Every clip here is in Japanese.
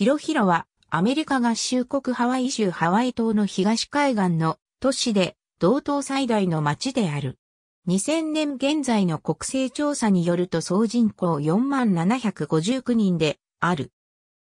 ヒロヒロはアメリカ合衆国ハワイ州ハワイ島の東海岸の都市で同島最大の町である。2000年現在の国勢調査によると総人口4759人である。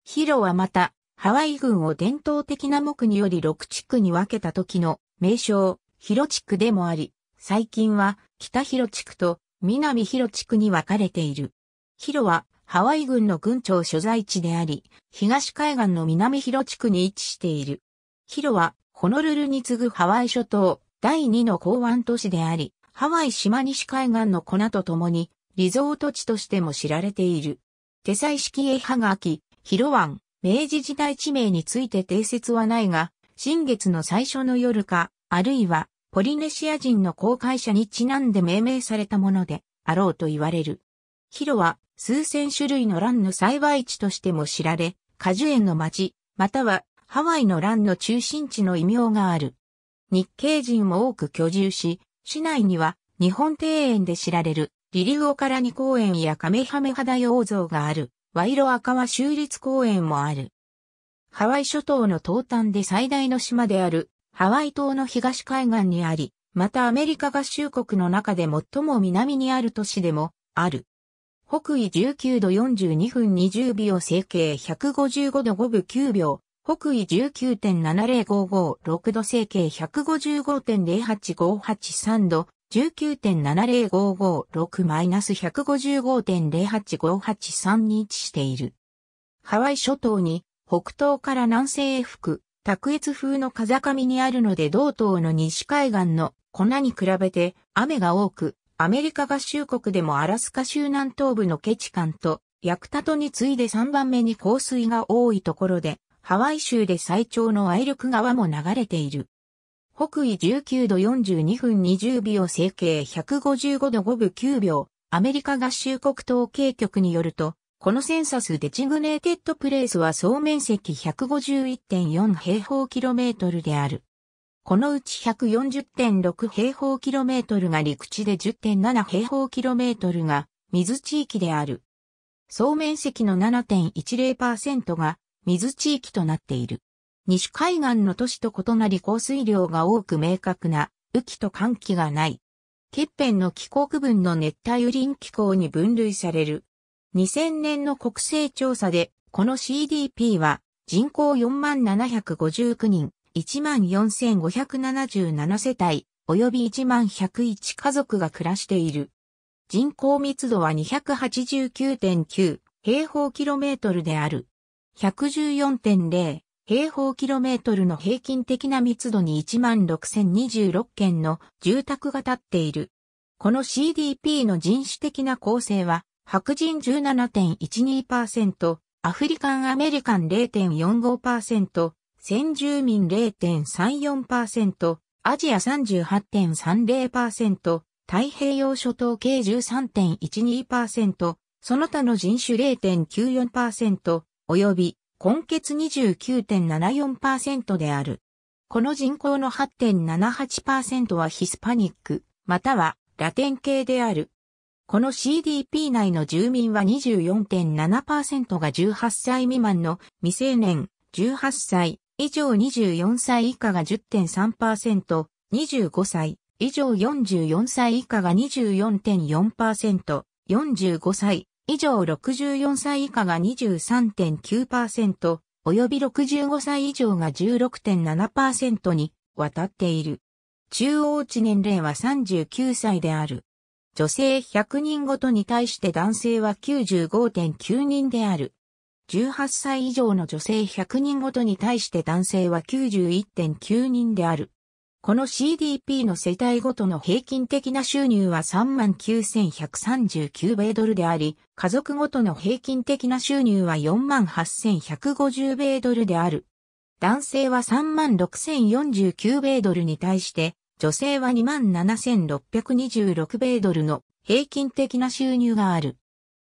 ヒロはまた、ハワイ軍を伝統的な目により6地区に分けた時の名称、ヒロ地区でもあり、最近は北ヒロ地区と南ヒロ地区に分かれている。ヒロはハワイ軍の軍庁所在地であり、東海岸の南ヒロ地区に位置している。ヒロはホノルルに次ぐハワイ諸島第2の港湾都市であり、ハワイ島西海岸の粉と共に、リゾート地としても知られている。手祭式絵はがき、ヒロ湾、明治時代地名について定説はないが、新月の最初の夜か、あるいは、ポリネシア人の航海者にちなんで命名されたもので、あろうと言われる。ヒロは、数千種類の蘭の栽培地としても知られ、果樹園の町、または、ハワイの蘭の中心地の異名がある。日系人も多く居住し、市内には日本庭園で知られるリリウオカラニ公園やカメハメハダヨウ像があるワイロアカワ州立公園もある。ハワイ諸島の東端で最大の島であるハワイ島の東海岸にあり、またアメリカ合衆国の中で最も南にある都市でもある。北緯19度42分20秒整形155度5分9秒。北緯19.70556度整形155.08583度、19.70556-155.08583に位置している。ハワイ諸島に北東から南西へ吹く卓越風の風上にあるので同島の西海岸の粉に比べて雨が多く、アメリカ合衆国でもアラスカ州南東部のケチカンとヤクタトに次いで3番目に降水が多いところで、ハワイ州で最長のワイルク川も流れている。北緯19度42分20秒西経155度5分9秒、アメリカ合衆国統計局によると、この census-designated place は総面積151.4平方キロメートルである。このうち140.6平方キロメートルが陸地で10.7平方キロメートルが水地域である。総面積の7.10%が水地域となっている。西海岸の都市と異なり降水量が多く明確な雨季と寒気がない。欠片の気候区分の熱帯雨林気候に分類される。2000年の国勢調査で、この CDP は人口4759人、14,577世帯、及び1101家族が暮らしている。人口密度は289.9平方キロメートルである。114.0平方キロメートルの平均的な密度に16,026件の住宅が建っている。この CDP の人種的な構成は、白人17.12%、アフリカンアメリカン0.45%、先住民0.34%、アジア38.30%、太平洋諸島計13.12%、その他の人種0.94%、及び根血29.74%である。この人口の8.78%はヒスパニック、またはラテン系である。この CDP 内の住民は24.7%が18歳未満の未成年、18歳以上24歳以下が10.3%、25歳以上44歳以下が24.4%、45歳以上64歳以下が23.9%、及び65歳以上が16.7%に渡っている。中央値年齢は39歳である。女性100人ごとに対して男性は95.9人である。18歳以上の女性100人ごとに対して男性は91.9人である。この CDP の世帯ごとの平均的な収入は39,139米ドルであり、家族ごとの平均的な収入は48,150米ドルである。男性は36,049米ドルに対して、女性は27,626米ドルの平均的な収入がある。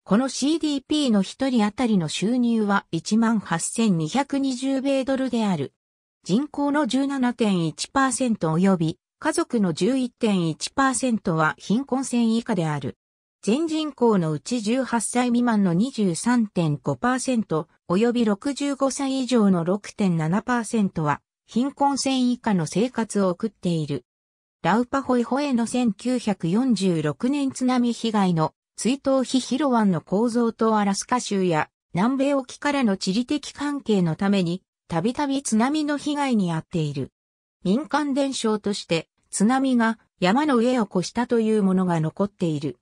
この CDP の一人当たりの収入は18,220米ドルである。人口の17.1%及び家族の11.1%は貧困線以下である。全人口のうち18歳未満の23.5%及び65歳以上の6.7%は貧困線以下の生活を送っている。ラウパホイホエの1946年津波被害の追悼碑ヒロワンの構造とアラスカ州や南米沖からの地理的関係のためにたびたび津波の被害に遭っている。民間伝承として津波が山の上を越したというものが残っている。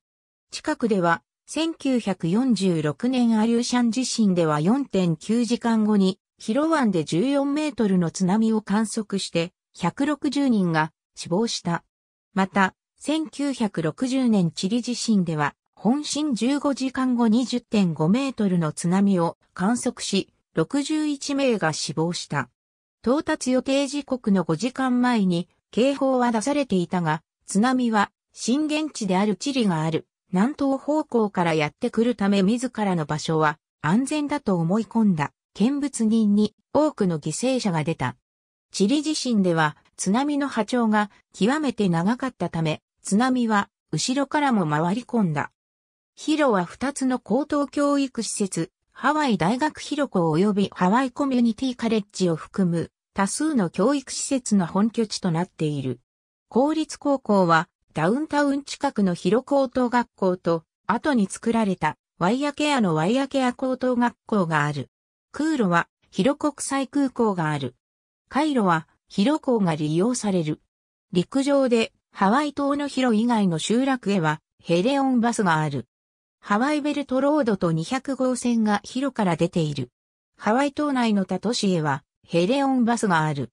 近くでは1946年アリューシャン地震では4.9時間後にヒロ湾で14メートルの津波を観測して160人が死亡した。また、1960年チリ地震では本震15時間後20.5メートルの津波を観測し、61名が死亡した。到達予定時刻の5時間前に警報は出されていたが、津波は震源地であるチリがある南東方向からやってくるため自らの場所は安全だと思い込んだ見物人に多くの犠牲者が出た。チリ地震では津波の波長が極めて長かったため津波は後ろからも回り込んだ。ヒロは2つの高等教育施設、ハワイ大学ヒロコ及びハワイコミュニティカレッジを含む多数の教育施設の本拠地となっている。公立高校はダウンタウン近くの広高等学校と、後に作られたワイヤケアのワイヤケア高等学校がある。空路は広国際空港がある。海路は広港が利用される。陸上でハワイ島の広以外の集落へはヘレオンバスがある。ハワイベルトロードと200号線が広から出ている。ハワイ島内の他都市へはヘレオンバスがある。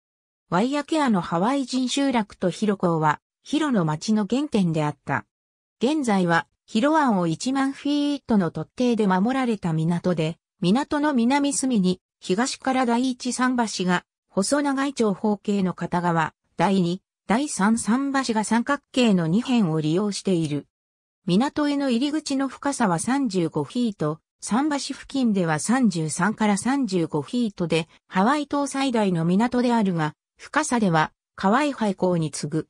ワイヤケアのハワイ人集落と広港はヒロの町の原点であった。現在は、ヒロ湾を1万フィートの突堤で守られた港で、港の南隅に、東から第一桟橋が、細長い長方形の片側、第二、第三桟橋が三角形の2辺を利用している。港への入り口の深さは35フィート、桟橋付近では33から35フィートで、ハワイ島最大の港であるが、深さでは、河合廃港に次ぐ。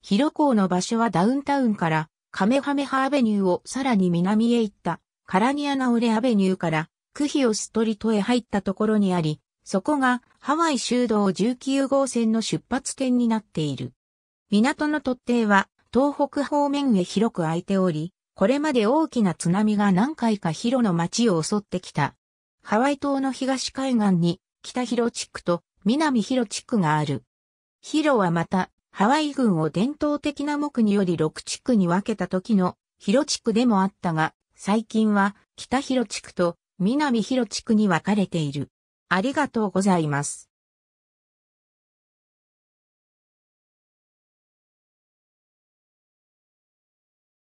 広港の場所はダウンタウンからカメハメハアベニューをさらに南へ行ったカラニアナオレアベニューからクヒオストリートへ入ったところにあり、そこがハワイ修道19号線の出発点になっている。港の突堤は東北方面へ広く空いており、これまで大きな津波が何回か広の町を襲ってきた。ハワイ島の東海岸に北広地区と南広地区がある。広はまたハワイ軍を伝統的な木により6地区に分けた時の広地区でもあったが、最近は北広地区と南広地区に分かれている。ありがとうございます。